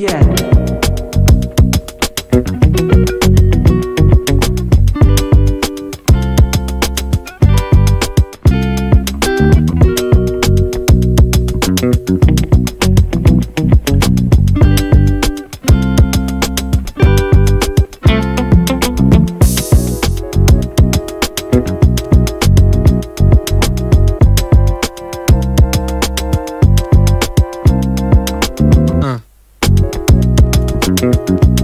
Yeah. No.